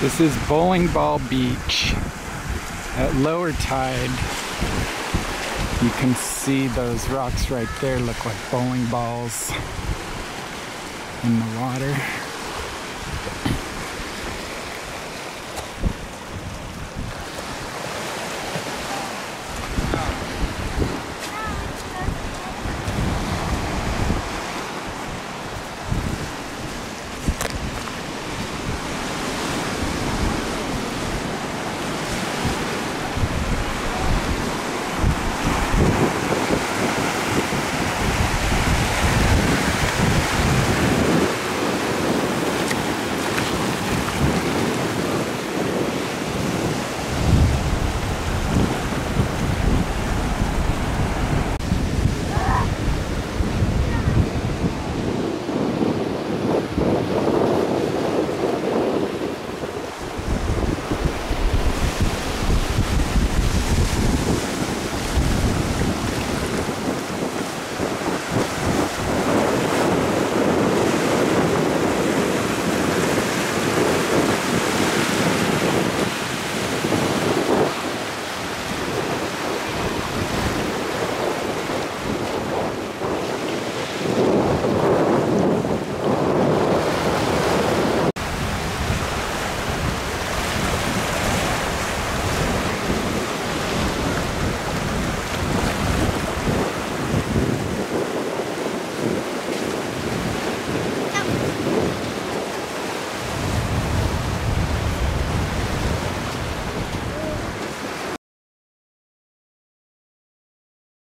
This is Bowling Ball Beach at lower tide. You can see those rocks right there look like bowling balls in the water.